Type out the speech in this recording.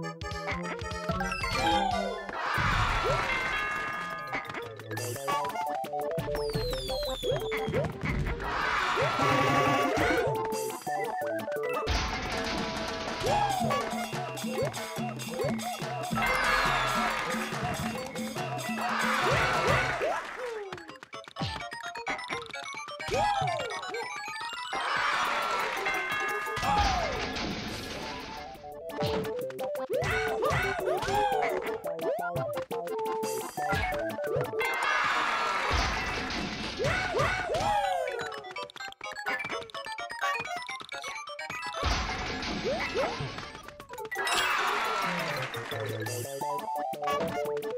Woo! Thank you.